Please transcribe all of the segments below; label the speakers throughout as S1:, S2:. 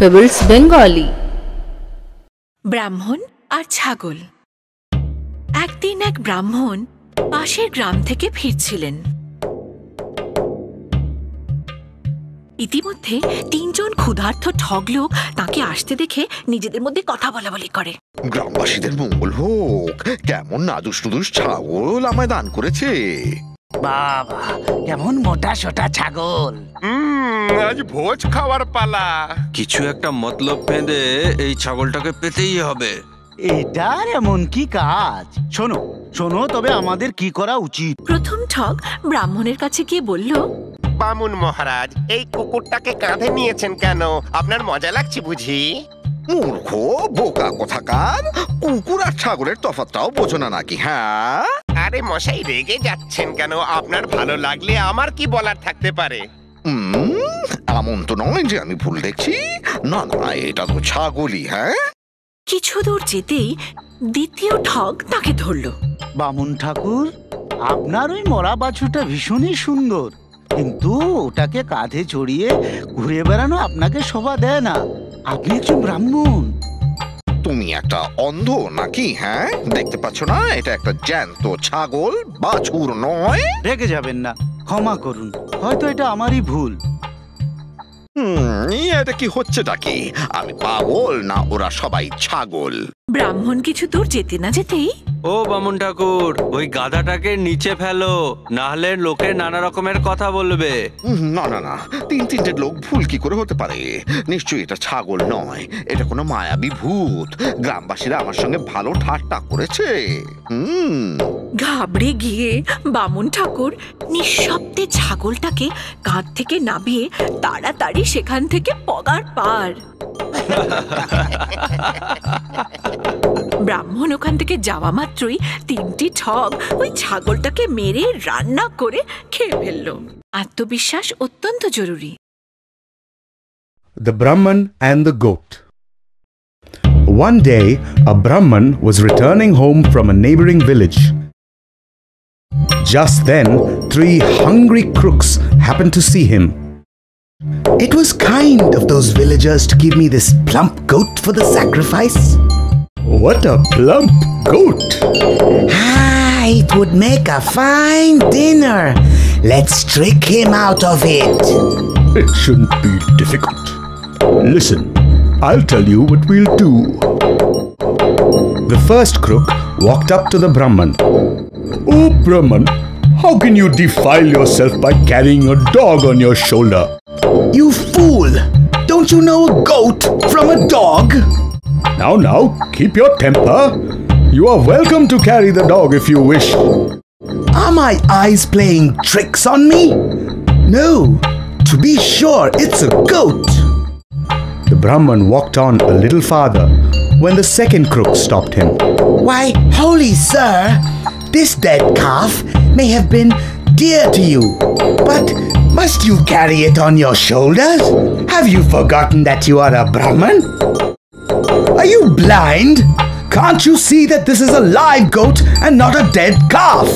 S1: Pebbles Bengali.
S2: ব্রাহ্মণ আর ছাগল। একদিন এক ব্রাহ্মণ পাশের গ্রাম থেকে ফিরছিলেন। ইতিমধ্যে তিনজন ক্ষুধার্ত ঠগ লোক তাকে আসতে দেখে নিজেদের মধ্যে কথা বলা বলি করে।
S3: গ্রামবাসীদের মঙ্গল হোক। কেমন নাদুস নুদুস ছাগল আমায় দান করেছে।
S4: বাবা কেমন মোটা সোটা ছাগল।
S5: আজ ভোজ খাওয়ার পালা।
S6: কিছু একটা মতলব বেঁধে এই ছাগলটাকে পেতেই হবে।
S4: এটার এমন কি কাজ? শোনো শোনো তবে আমাদের কি করা উচিত?
S2: প্রথম ঠগ ব্রাহ্মণের কাছে গিয়ে বলল
S5: বামুন মহারাজ এই কুকুরটাকে কাঁধে নিয়েছেন কেন? আপনার মজা লাগছে বুঝি?
S3: মূর্খ বোকা কোথাকার। কুকুর আর ছাগলের তফাৎটাও বোঝো না নাকি হ্যাঁ?
S5: আরে মশাই রেগে যাচ্ছেন কেন? আপনার ভালো লাগলে আমার কি বলার থাকতে পারে?
S3: উম, এমন তো নয় যে আমি ভুল দেখছি। না না এটা তো ছাগলই হ্যাঁ?
S2: কিছু দূর যেতেই দ্বিতীয় ঠগ তাকে ধরল।
S4: বামুন ঠাকুর আপনার ওই মরা বাছুরটা ভীষণই সুন্দর। কিন্তু ওটাকে কাঁধে চড়িয়ে ঘুরে বেড়ানো আপনাকে শোভা দেয় না। আপনি একজন ব্রাহ্মণ।
S3: তুমি একটা অন্ধ নাকি হ্যাঁ? দেখতে পাচ্ছ না এটা একটা জ্যান্ত ছাগল বাছুর নয়?
S4: রেগে যাবেন না ক্ষমা করুন হয়তো এটা আমারই ভুল।
S3: হুম, এটা কি হচ্ছেটা কি? আমি পাগল না ওরা সবাই ছাগল?
S2: ব্রাহ্মণ কিছু দূর যেতে না যেতেই
S6: ও বামুন ঠাকুর ওই গাধাটাকে নিচে ফেলো না হলে লোকে নানা রকমের কথা বলবে।
S3: না না না তিন তিনটে লোক ভুল কি করে হতে পারে? নিশ্চয়ই এটা ছাগল নয় এটা কোনো মায়াবী ভূত। গ্রামবাসীরা আমার সঙ্গে ভালো ঠাট্টা করেছে। হুম
S2: ঘাবড়ে গিয়ে বামুন ঠাকুর নিঃশব্দে ছাগলটাকে কাঁধ থেকে নামিয়ে তাড়াতাড়ি সেখান থেকে পগার পার। ব্রাহ্মণ ওখান থেকে যাওয়া মাত্রই তিনটি ঠগ ওই ছাগলটাকে মেরে রান্না করে খেয়ে ফেলল আত্মবিশ্বাস অত্যন্ত জরুরি
S7: The Brahman and the Goat. One day, a Brahman was returning home from a neighboring village. Just then, three hungry crooks happened to see him.
S8: It was kind of those villagers to give me this plump goat for the sacrifice.
S7: What a plump goat!
S8: Ah, it would make a fine dinner. Let's trick him out of it.
S7: It shouldn't be difficult. Listen, I'll tell you what we'll do. The first crook walked up to the Brahman. Oh, Brahman, how can you defile yourself by carrying a dog on your shoulder?
S8: You fool! Don't you know a goat from a dog?
S7: Now, now, keep your temper. You are welcome to carry the dog if you wish.
S8: Are my eyes playing tricks on me? No, to be sure, it's a goat.
S7: The Brahman walked on a little farther when the second crook stopped him.
S8: Why, holy sir, this dead calf may have been dear to you, but must you carry it on your shoulders? Have you forgotten that you are a Brahman? Are you blind? Can't you see that this is a live goat and not a dead calf?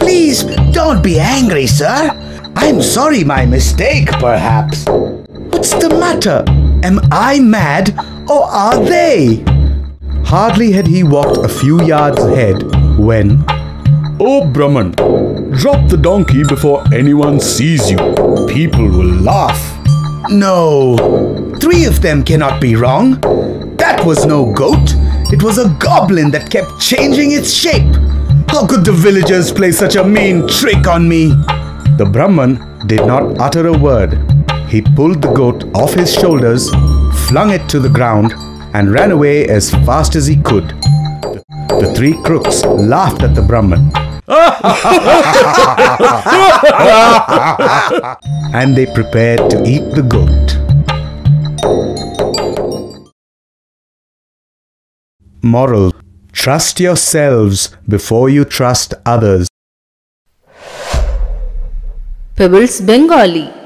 S8: Please don't be angry, sir. I'm sorry, my mistake, perhaps. What's the matter? Am I mad or are they?
S7: Hardly had he walked a few yards ahead when, Oh Brahman, drop the donkey before anyone sees you. People will laugh.
S8: No, three of them cannot be wrong. That was no goat. It was a goblin that kept changing its shape. How could the villagers play such a mean trick on me?
S7: The Brahman did not utter a word. He pulled the goat off his shoulders, flung it to the ground, and ran away as fast as he could. The three crooks laughed at the Brahman. and they prepared to eat the goat. Moral Trust yourselves before you trust others.
S1: Pebbles Bengali